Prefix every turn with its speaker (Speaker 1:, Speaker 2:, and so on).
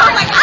Speaker 1: Oh like,